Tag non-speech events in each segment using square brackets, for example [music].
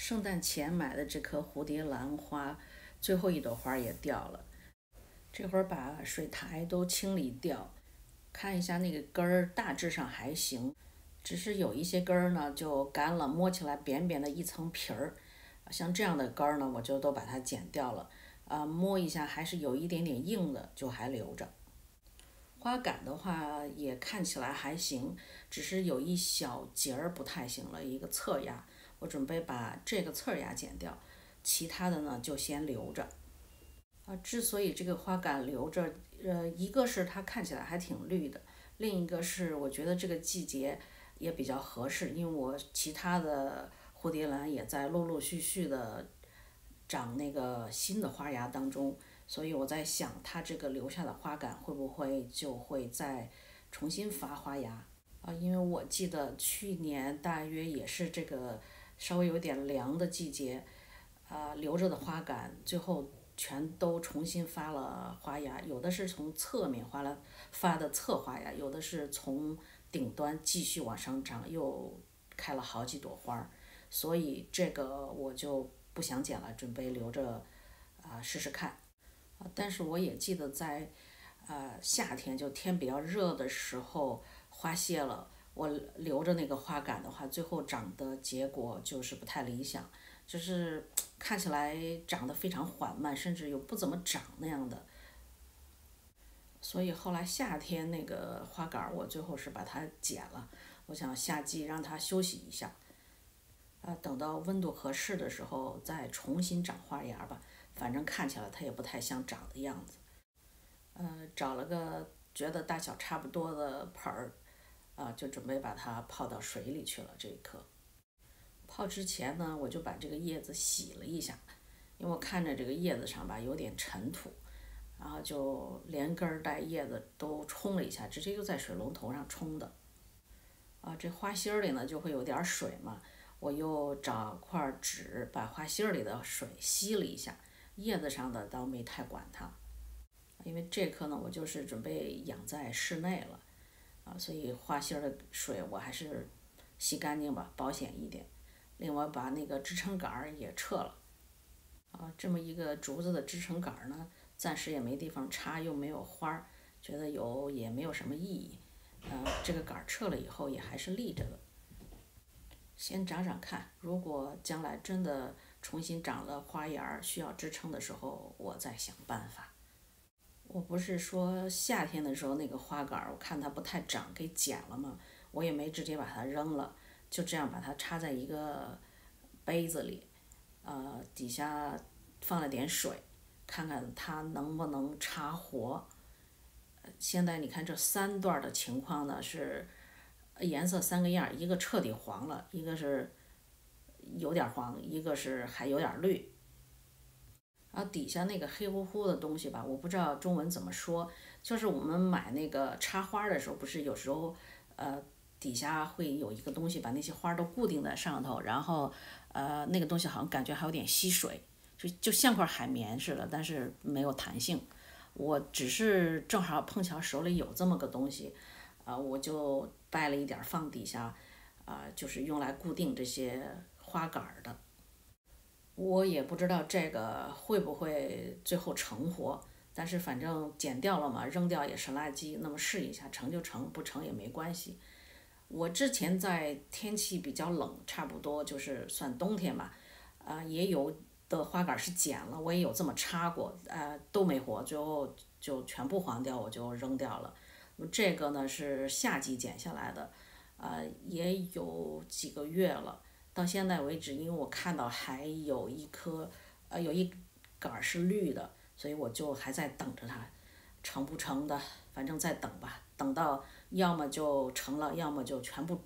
圣诞前买的这棵蝴蝶兰花，最后一朵花也掉了。这会儿把水苔都清理掉，看一下那个根儿，大致上还行，只是有一些根儿呢就干了，摸起来扁扁的一层皮儿。像这样的根儿呢，我就都把它剪掉了。啊，摸一下还是有一点点硬的，就还留着。花杆的话也看起来还行，只是有一小节儿不太行了，一个侧芽。我准备把这个刺儿芽剪掉，其他的呢就先留着。啊，之所以这个花杆留着，呃，一个是它看起来还挺绿的，另一个是我觉得这个季节也比较合适，因为我其他的蝴蝶兰也在陆陆续续的长那个新的花芽当中，所以我在想它这个留下的花杆会不会就会再重新发花芽啊？因为我记得去年大约也是这个。稍微有点凉的季节，啊，留着的花杆最后全都重新发了花芽，有的是从侧面发了发的侧花芽，有的是从顶端继续往上长，又开了好几朵花儿，所以这个我就不想剪了，准备留着啊试试看，啊，但是我也记得在啊夏天就天比较热的时候花谢了。我留着那个花杆的话，最后长的结果就是不太理想，就是 [tsk] 看起来长得非常缓慢，甚至有不怎么长那样的。所以后来夏天那个花杆我最后是把它剪了。我想夏季让它休息一下，啊，等到温度合适的时候再重新长花芽吧。反正看起来它也不太像长的样子。嗯，找了个觉得大小差不多的盆儿。啊，就准备把它泡到水里去了。这一颗泡之前呢，我就把这个叶子洗了一下，因为我看着这个叶子上吧有点尘土，然后就连根儿带叶子都冲了一下，直接就在水龙头上冲的。啊，这花心儿里呢就会有点水嘛，我又找块纸把花心儿里的水吸了一下，叶子上的倒没太管它，因为这颗呢我就是准备养在室内了。啊，所以花心儿的水我还是洗干净吧，保险一点。另外把那个支撑杆儿也撤了。啊，这么一个竹子的支撑杆儿呢，暂时也没地方插，又没有花儿，觉得有也没有什么意义。嗯，这个杆儿撤了以后也还是立着的。先长长看，如果将来真的重新长了花芽儿需要支撑的时候，我再想办法。我不是说夏天的时候那个花杆儿，我看它不太长，给剪了吗？我也没直接把它扔了，就这样把它插在一个杯子里，呃，底下放了点水，看看它能不能插活。现在你看这三段的情况呢是颜色三个样，一个彻底黄了，一个是有点黄，一个是还有点绿。然后底下那个黑乎乎的东西吧，我不知道中文怎么说，就是我们买那个插花的时候，不是有时候，呃，底下会有一个东西把那些花都固定在上头，然后，呃，那个东西好像感觉还有点吸水，就就像块海绵似的，但是没有弹性。我只是正好碰巧手里有这么个东西，啊，我就掰了一点放底下，啊，就是用来固定这些花杆的。我也不知道这个会不会最后成活，但是反正剪掉了嘛，扔掉也是垃圾。那么试一下，成就成，不成也没关系。我之前在天气比较冷，差不多就是算冬天吧，啊，也有的花杆是剪了，我也有这么插过，呃，都没活，最后就全部黄掉，我就扔掉了。这个呢是夏季剪下来的，啊，也有几个月了。到现在为止，因为我看到还有一颗，呃，有一杆儿是绿的，所以我就还在等着它，成不成的，反正再等吧，等到要么就成了，要么就全部，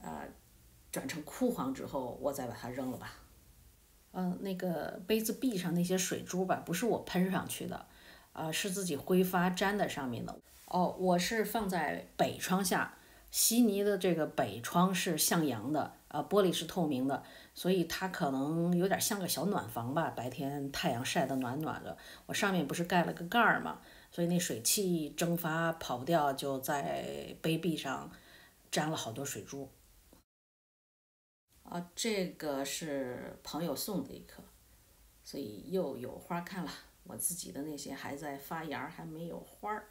呃，转成枯黄之后，我再把它扔了吧。嗯，那个杯子壁上那些水珠吧，不是我喷上去的，呃，是自己挥发粘在上面的。哦，我是放在北窗下。悉尼的这个北窗是向阳的，呃，玻璃是透明的，所以它可能有点像个小暖房吧。白天太阳晒得暖暖的，我上面不是盖了个盖儿嘛，所以那水汽蒸发跑不掉，就在杯壁上粘了好多水珠。啊，这个是朋友送的一棵，所以又有花看了。我自己的那些还在发芽，还没有花儿。